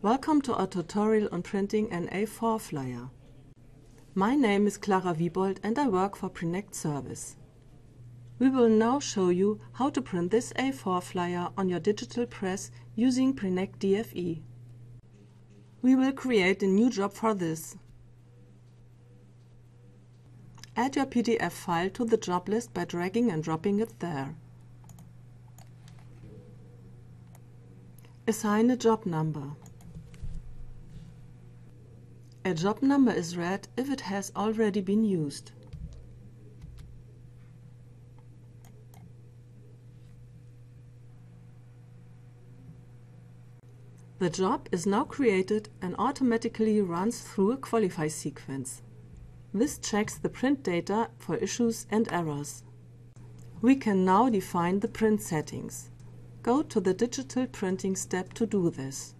Welcome to our tutorial on printing an A4 flyer. My name is Clara Wiebold and I work for Prinect Service. We will now show you how to print this A4 flyer on your digital press using Prinect DFE. We will create a new job for this. Add your PDF file to the job list by dragging and dropping it there. Assign a job number. A job number is red if it has already been used. The job is now created and automatically runs through a qualify sequence. This checks the print data for issues and errors. We can now define the print settings. Go to the Digital Printing step to do this.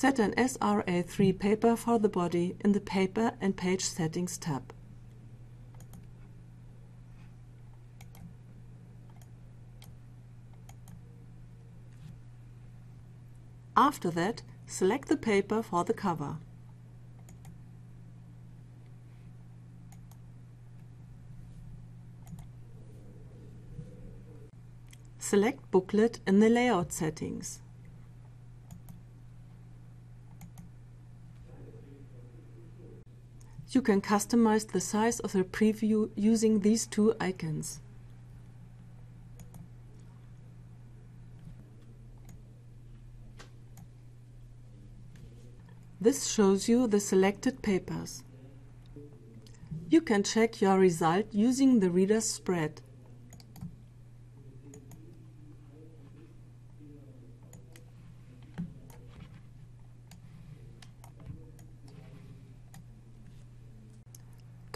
Set an SRA3 paper for the body in the Paper and Page Settings tab. After that, select the paper for the cover. Select Booklet in the Layout settings. You can customize the size of the preview using these two icons. This shows you the selected papers. You can check your result using the reader's spread.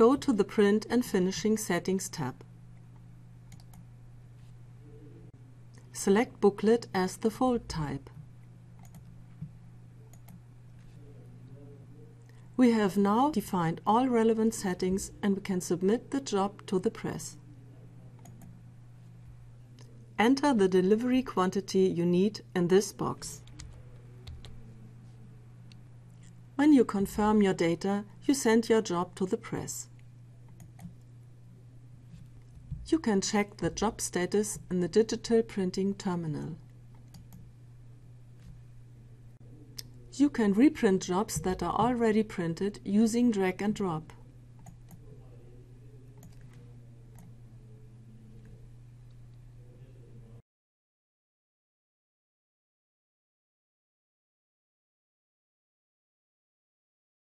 Go to the Print and Finishing Settings tab. Select Booklet as the fold type. We have now defined all relevant settings and we can submit the job to the press. Enter the delivery quantity you need in this box. When you confirm your data, you send your job to the press. You can check the job status in the digital printing terminal. You can reprint jobs that are already printed using drag and drop.